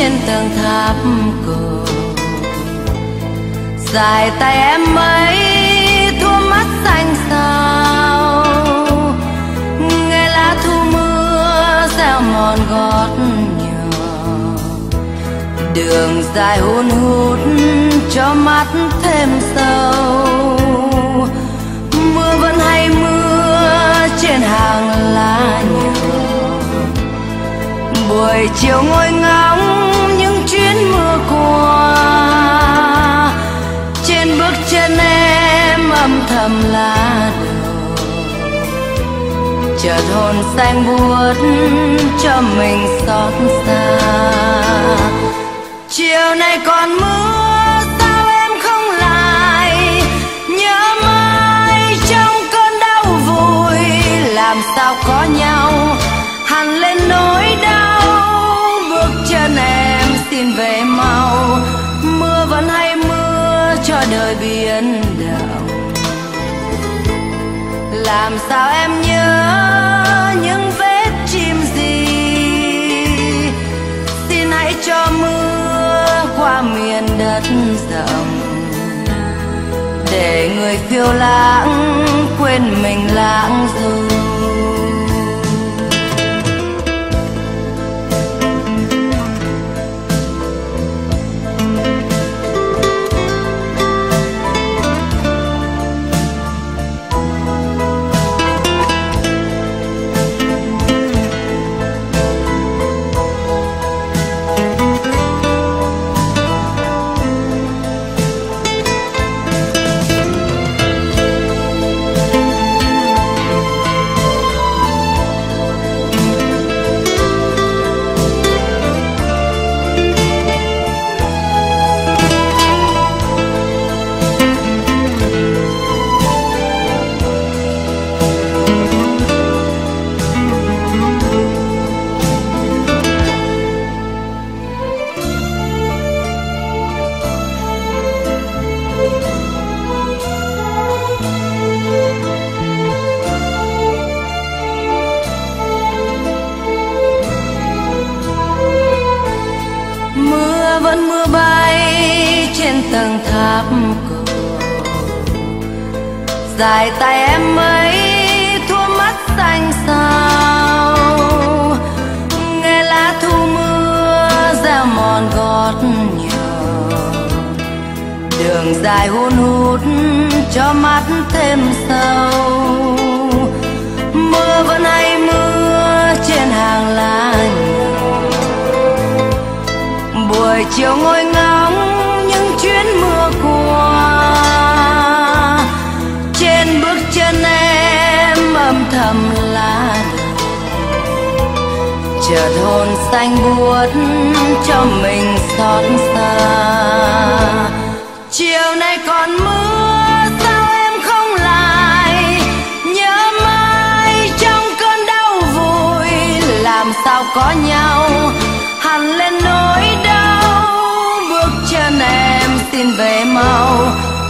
trên tầng tháp cổ. Dài tay em mấy thua mắt xanh sao nghe lá thu mưa gieo mòn gót nhỏ đường dài hun hút cho mắt thêm sâu. Mưa vẫn hay mưa trên hàng lá nhỏ buổi chiều ngồi ngóng thầm lá đầu. Chợt hồn xanh buốt cho mình xót xa. Chiều nay còn mưa, sao em không lại? Nhớ mãi trong cơn đau vui, làm sao có nhau? Hằn lên nỗi đau, bước chân em xin về mau. Mưa vẫn hay mưa cho đời biến đạo làm sao em nhớ những vết chim gì? Xin hãy cho mưa qua miền đất rộng. Để người phiêu lãng quên mình lãng du tầng tháp cổ dài tay em ấy thua mắt xanh sao? Nghe lá thu mưa gieo mòn gót nhỏ đường dài hun hút cho mắt thêm sâu. Mưa vẫn hay mưa trên hàng lá nhỏ buổi chiều ngồi ngóng chợt hồn xanh buốt cho mình xót xa. Chiều nay còn mưa, sao em không lại? Nhớ mai trong cơn đau vùi làm sao có nhau? Hằn lên nỗi đau, bước chân em xin về mau.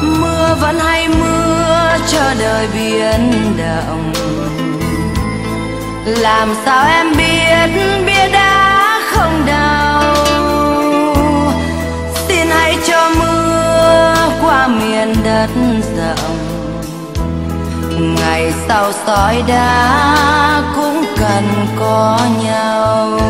Mưa vẫn hay mưa cho đời biến động làm sao em biết bia đá không đau? Xin hãy cho mưa qua miền đất rộng. Ngày sau sỏi đá cũng cần có nhau.